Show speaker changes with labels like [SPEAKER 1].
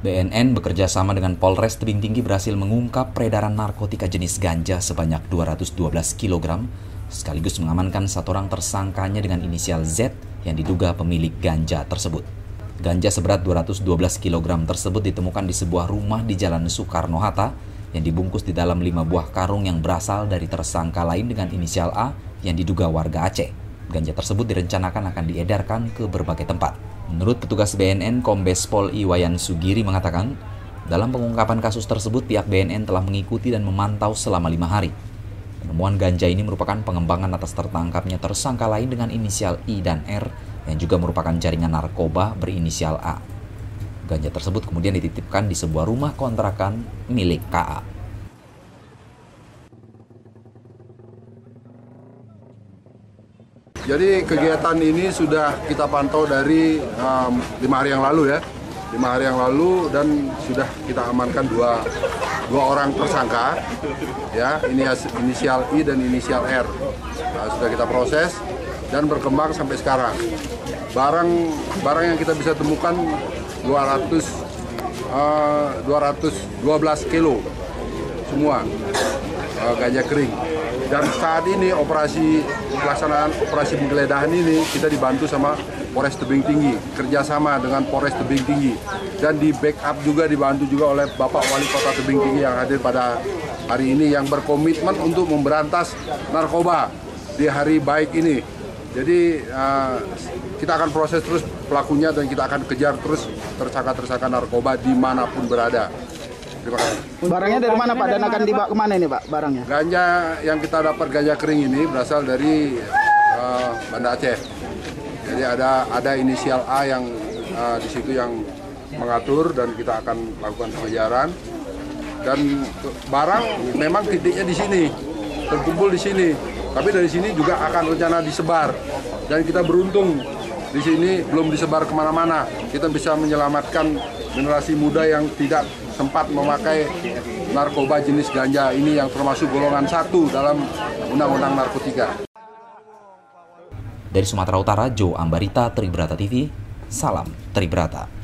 [SPEAKER 1] BNN bekerja sama dengan Polres Tebing Tinggi berhasil mengungkap peredaran narkotika jenis ganja sebanyak 212 kg, sekaligus mengamankan satu orang tersangkanya dengan inisial Z yang diduga pemilik ganja tersebut. Ganja seberat 212 kg tersebut ditemukan di sebuah rumah di Jalan Soekarno-Hatta yang dibungkus di dalam lima buah karung yang berasal dari tersangka lain dengan inisial A yang diduga warga Aceh. Ganja tersebut direncanakan akan diedarkan ke berbagai tempat. Menurut petugas BNN, Kombes Pol Iwayan Sugiri mengatakan, dalam pengungkapan kasus tersebut pihak BNN telah mengikuti dan memantau selama lima hari. Penemuan ganja ini merupakan pengembangan atas tertangkapnya tersangka lain dengan inisial I dan R yang juga merupakan jaringan narkoba berinisial A. Ganja tersebut kemudian dititipkan di sebuah rumah kontrakan milik KA.
[SPEAKER 2] Jadi kegiatan ini sudah kita pantau dari um, lima hari yang lalu ya, lima hari yang lalu dan sudah kita amankan dua dua orang tersangka, ya ini inisial I dan inisial R. Nah, sudah kita proses dan berkembang sampai sekarang. Barang barang yang kita bisa temukan 200 uh, 212 kilo semua uh, ganja kering dan saat ini operasi pelaksanaan operasi penggeledahan ini kita dibantu sama Polres Tebing Tinggi, kerjasama dengan Polres Tebing Tinggi, dan di backup juga dibantu juga oleh Bapak Wali Kota Tebing Tinggi yang hadir pada hari ini yang berkomitmen untuk memberantas narkoba di hari baik ini. Jadi uh, kita akan proses terus pelakunya dan kita akan kejar terus tersangka-tersangka narkoba di mana pun berada.
[SPEAKER 3] Terima kasih. Barangnya dari mana Pak dan akan dibawa ke mana ini Pak barangnya?
[SPEAKER 2] Ganja yang kita dapat ganja kering ini berasal dari uh, Banda Aceh. Jadi ada ada inisial A yang uh, di situ yang mengatur dan kita akan lakukan pengejaran. Dan barang memang titiknya di sini, terkumpul di sini. Tapi dari sini juga akan rencana disebar. Dan kita beruntung di sini belum disebar ke mana-mana. Kita bisa menyelamatkan generasi muda yang tidak sempat memakai narkoba jenis ganja ini yang termasuk golongan satu dalam Undang-Undang Narkotika.
[SPEAKER 1] Dari Sumatera Utara, Jo Ambarita, Tribrata TV, salam Tribrata.